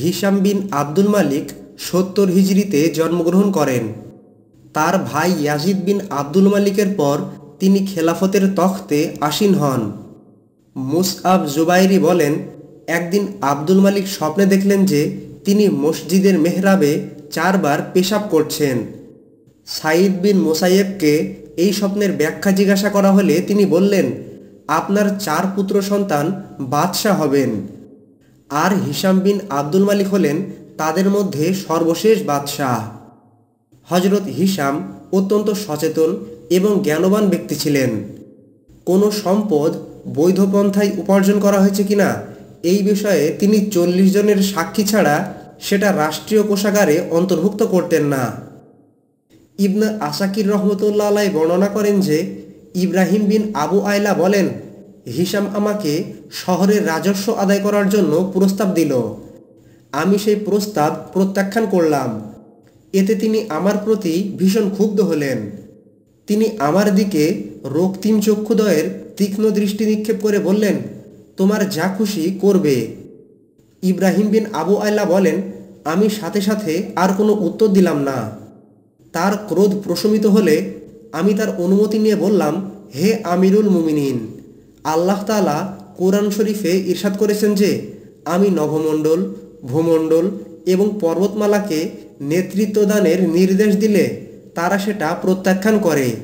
হিসাম বিন Abdul মালিক সত্তর হিজড়িতে জন্মগ্রহণ করেন। তার ভাই ইয়াজিদ বিন আব্দুল মালিকের পর তিনি খেলাফতের তখতে আসীন হন। মুসআব জুবাইরি বলেন, একদিন আব্দুল মালিক স্বপ্নে দেখলেন যে তিনি মসজিদের মেহরাবে চারবার পেশাব করছেন। সাইদ বিন মোসাইয়েবকে এই স্বপ্নের ব্যাখ্যা জিজ্ঞাসা করা হলে তিনি বললেন, আপনার চার পুত্র সন্তান বাদশাহ হবেন। আর হিসাম বিন আব্দুল মালিক হলেন তাদের মধ্যে সর্বশেষ বাদশাহ। হজরত হিসাম অত্যন্ত সচেতন এবং জ্ঞানবান ব্যক্তি ছিলেন। কোনো সম্পদ বৈধ পন্থায় উপার্জন করা হয়েছে কিনা, এই বিষয়ে তিনি চল্লিশ জনের সাক্ষী ছাড়া সেটা রাষ্ট্রীয় কোষাগারে অন্তর্ভুক্ত করতেন না। ইবনা আসাকির রহমতুল্লাহ আলাই বর্ণনা করেন যে, ইব্রাহিম বিন আবু আয়লা বলেন হিসাম আমাকে শহরের রাজস্ব আদায় করার জন্য প্রস্তাব দিল। আমি সেই প্রস্তাব প্রত্যাখ্যান করলাম। এতে তিনি আমার প্রতি ভীষণ ক্ষুব্ধ হলেন। তিনি আমার দিকে রক্তিম চক্ষুদয়ের তীক্ষ্ণ দৃষ্টি নিক্ষেপ করে বললেন, তোমার যা খুশি করবে। ইব্রাহিম বিন আবু আয়লা বলেন, আমি সাথে সাথে আর কোনো উত্তর দিলাম না। তার ক্রোধ প্রশমিত হলে আমি তার অনুমতি নিয়ে বললাম, হে আমিরুল মুমিনিন আল্লাহ তালা কোরআন শরীফে ইরশাদ করেছেন যে, আমি নভমণ্ডল ভূমণ্ডল এবং পর্বতমালাকে নেতৃত্বদানের নির্দেশ দিলে তারা সেটা প্রত্যাখ্যান করে।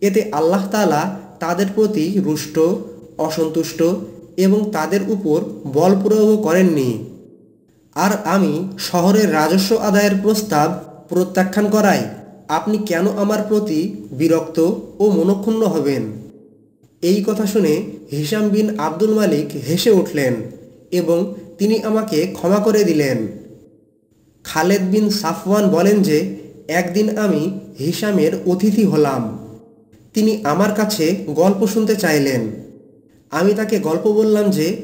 এতে আল্লাহ তালা তাদের প্রতি রুষ্ট, অসন্তুষ্ট এবং তাদের উপর বল প্রয়োগ করেননি। আর আমি শহরের রাজস্ব আদায়ের প্রস্তাব প্রত্যাখ্যান করাই আপনি কেন আমার প্রতি বিরক্ত ও মনক্ষুণ্ণ হবেন? এই কথা শুনে হিসাম বিন আব্দুল মালিক হেসে উঠলেন এবং তিনি আমাকে ক্ষমা করে দিলেন। খালেদ বিন সাফওয়ান বলেন যে, একদিন আমি হিসামের অতিথি হলাম। তিনি আমার কাছে গল্প শুনতে চাইলেন। আমি তাকে গল্প বললাম যে,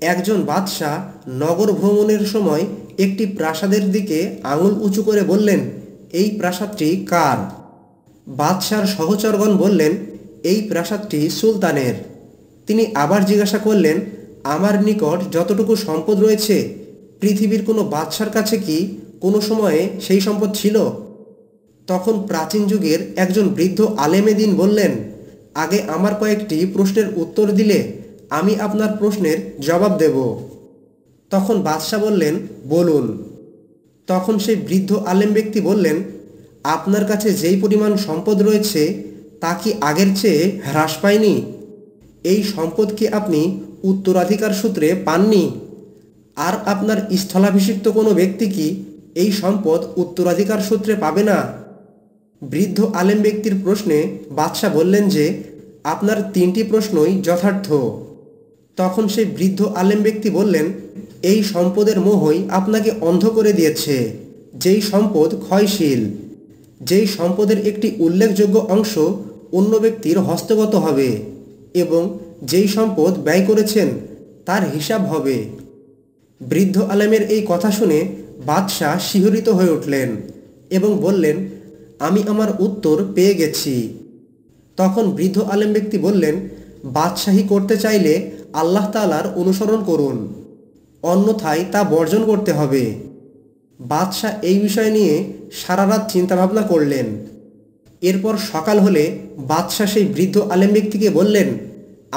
একজন বাদশাহ নগর ভ্রমণের সময় একটি প্রাসাদের দিকে আঙুল উঁচু করে বললেন, এই প্রাসাদটি কার? বাদশার সহচরগণ বললেন এই প্রাসাদটি সুলতানের। তিনি আবার জিজ্ঞাসা করলেন, আমার নিকট যতটুকু সম্পদ রয়েছে, পৃথিবীর কোনো বাদশার কাছে কি কোনো সময়ে সেই সম্পদ ছিল? তখন প্রাচীন যুগের একজন বৃদ্ধ আলেমেদিন বললেন, আগে আমার কয়েকটি প্রশ্নের উত্তর দিলে আমি আপনার প্রশ্নের জবাব দেব। তখন বাদশাহ বললেন, বলুন। তখন সেই বৃদ্ধ আলেম ব্যক্তি বললেন, আপনার কাছে যেই পরিমাণ সম্পদ রয়েছে তা কি আগের চেয়ে হ্রাস পায়নি? এই সম্পদ কি আপনি উত্তরাধিকার সূত্রে পাননি? আর আপনার স্থলাভিষিক্ত কোনো ব্যক্তি কি এই সম্পদ উত্তরাধিকার সূত্রে পাবে না? বৃদ্ধ আলেম ব্যক্তির প্রশ্নে বাদশাহ বললেন যে, আপনার তিনটি প্রশ্নই যথার্থ। তখন সেই বৃদ্ধ আলেম ব্যক্তি বললেন, এই সম্পদের মোহই আপনাকে অন্ধ করে দিয়েছে। যেই সম্পদ ক্ষয়শীল, যেই সম্পদের একটি উল্লেখযোগ্য অংশ অন্য ব্যক্তির হস্তগত হবে এবং যেই সম্পদ ব্যয় করেছেন তার হিসাব হবে। বৃদ্ধ আলেমের এই কথা শুনে বাদশাহ শিহরিত হয়ে উঠলেন এবং বললেন, আমি আমার উত্তর পেয়ে গেছি। তখন বৃদ্ধ আলেম ব্যক্তি বললেন, বাদশাহী করতে চাইলে আল্লাহ তালার অনুসরণ করুন, অন্যথায় তা বর্জন করতে হবে। বাদশাহ এই বিষয় নিয়ে সারা রাত চিন্তাভাবনা করলেন। এরপর সকাল হলে বাদশাহ সেই বৃদ্ধ আলেম ব্যক্তিকে বললেন,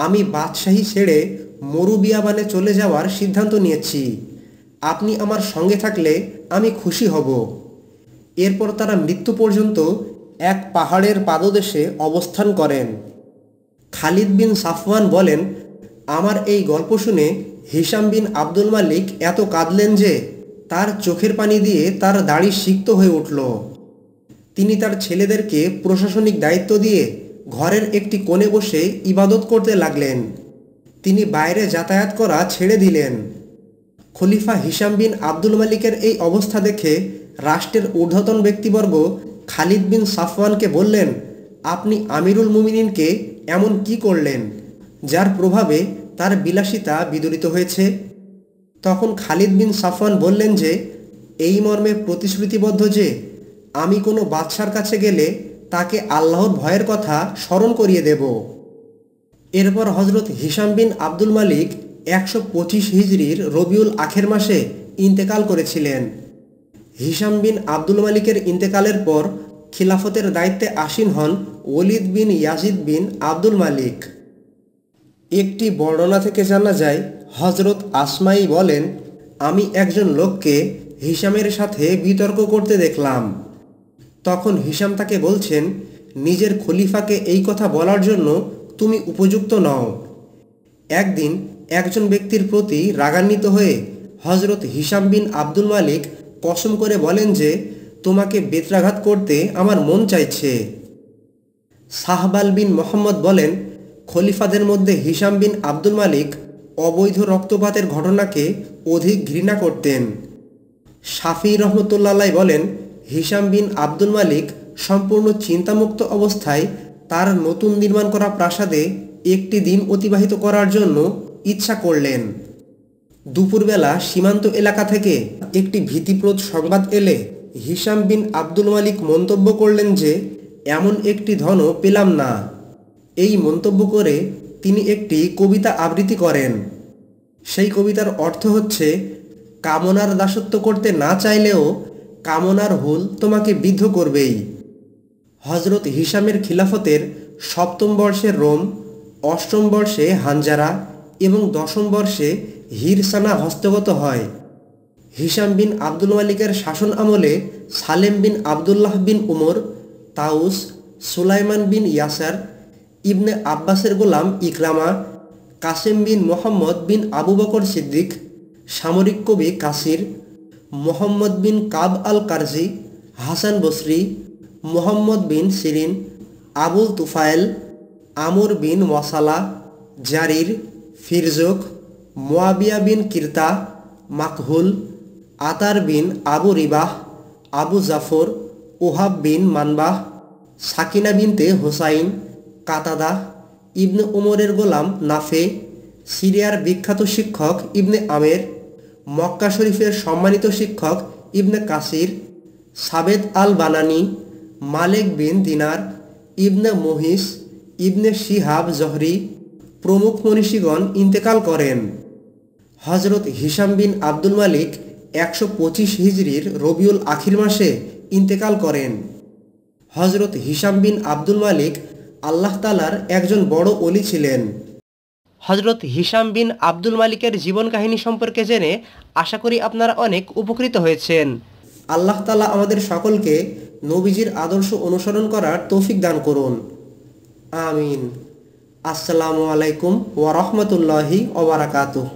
আমি বাদশাহী ছেড়ে মরুবিয়াবানে চলে যাওয়ার সিদ্ধান্ত নিয়েছি। আপনি আমার সঙ্গে থাকলে আমি খুশি হব এরপর তারা মৃত্যু পর্যন্ত এক পাহাড়ের পাদদেশে অবস্থান করেন। খালিদ বিন সাফওয়ান বলেন, আমার এই গল্প শুনে হিসাম বিন আব্দুল মালিক এত কাঁদলেন যে তার চোখের পানি দিয়ে তার দাড়ি সিক্ত হয়ে উঠল। তিনি তার ছেলেদেরকে প্রশাসনিক দায়িত্ব দিয়ে ঘরের একটি কোণে বসে ইবাদত করতে লাগলেন। তিনি বাইরে যাতায়াত করা ছেড়ে দিলেন। খলিফা হিসাম বিন আব্দুল মালিকের এই অবস্থা দেখে রাষ্ট্রের ঊর্ধ্বতন ব্যক্তিবর্গ খালিদ বিন সাফওয়ানকে বললেন, আপনি আমিরুল মুমিনিনকে এমন কি করলেন যার প্রভাবে তার বিলাসিতা বিদরিত হয়েছে? তখন খালিদ বিন সাফওয়ান বললেন যে, এই মর্মে প্রতিশ্রুতিবদ্ধ যে আমি কোনো বাদশার কাছে গেলে তাকে আল্লাহর ভয়ের কথা স্মরণ করিয়ে দেব। এরপর হজরত হিসাম বিন আব্দুল মালিক একশো পঁচিশ হিজড়ির রবিউল আখের মাসে ইন্তেকাল করেছিলেন। হিসাম বিন আব্দুল মালিকের ইন্তেকালের পর খিলাফতের দায়িত্বে আসীন হন Walid bin Yazid bin Abdul Malik. একটি বর্ণনা থেকে জানা যায় হজরত আসমাই বলেন, আমি একজন লোককে হিসামের সাথে বিতর্ক করতে দেখলাম। তখন হিসাম তাকে বলছেন, নিজের খলিফাকে এই কথা বলার জন্য তুমি উপযুক্ত নও। একদিন একজন ব্যক্তির প্রতি রাগান্বিত হয়ে হজরত হিসাম বিন আব্দুল মালিক কসম করে বলেন যে, তোমাকে বেত্রাঘাত করতে আমার মন চাইছে। সাহবাল বিন মোহাম্মদ বলেন, খলিফাদের মধ্যে হিসাম বিন আব্দুল মালিক অবৈধ রক্তপাতের ঘটনাকে অধিক ঘৃণা করতেন। শাফি রহমতুল্লাহ বলেন হিসাম বিন আব্দুল মালিক সম্পূর্ণ চিন্তামুক্ত অবস্থায় তার নতুন নির্মাণ করা প্রাসাদে একটি দিন অতিবাহিত করার জন্য ইচ্ছা করলেন। দুপুরবেলা সীমান্ত এলাকা থেকে একটি ভীতিপ্রদ সংবাদ এলে হিসাম বিন আব্দুল মালিক মন্তব্য করলেন যে, এমন একটি ধনও পেলাম না। এই মন্তব্য করে তিনি একটি কবিতা আবৃত্তি করেন। সেই কবিতার অর্থ হচ্ছে, কামনার দাসত্ব করতে না চাইলেও কামনার হুল তোমাকে বিদ্ধ করবেই। হজরত হিসামের খিলাফতের সপ্তম বর্ষে রোম, অষ্টম বর্ষে হানজারা এবং দশম বর্ষে হিরসানা হস্তগত হয়। হিসাম বিন আব্দুল মালিকের শাসন আমলে সালেম বিন আবদুল্লাহ বিন উমর, তাউস, সুলাইমান বিন ইয়াসার, ইবনে আব্বাসের গোলাম ইকরামা, কাসেম বিন মোহাম্মদ বিন আবু বকর সিদ্দিক, সামরিক কবি কাসির মোহাম্মদ বিন কাব আল কারজি হাসান বসরি, মোহাম্মদ বিন সিরিন আবুল তুফায়েল, আমর বিন ওয়াসালা, জারির, ফিরজোক, মোয়াবিয়া বিন কির্তা, মাকহুল, আতার বিন আবু রিবাহ, আবু জাফর ওহাব বিন মানবাহ, সাকিনা বিনতে হোসাইন, কাতাদা, ইবনে উমরের গোলাম নাফে, সিরিয়ার বিখ্যাত শিক্ষক ইবনে আমের মক্কা শরীফের সম্মানিত শিক্ষক ইবনে কাসির, সাবেদ আল বানানি মালেক বিন দিনার, ইবনে মহিস, ইবনে শিহাব জহরি প্রমুখ মনীষীগণ ইন্তেকাল করেন। হজরত হিসাম বিন আব্দুল মালিক একশো পঁচিশ হিজড়ির রবিউল আখির মাসে ইন্তেকাল করেন। হজরত হিসাম বিন আব্দুল মালিক আল্লাহ তালার একজন বড় অলি ছিলেন। হজরত হিসাম বিন আব্দুল মালিকের জীবন কাহিনী সম্পর্কে জেনে আশা করি আপনারা অনেক উপকৃত হয়েছেন। আল্লাহ তালা আমাদের সকলকে নবীজির আদর্শ অনুসরণ করার তৌফিক দান করুন। আমিন। আসসালামু আলাইকুম ওয়ারহমতুল্লাহি ওবরাকাতুহ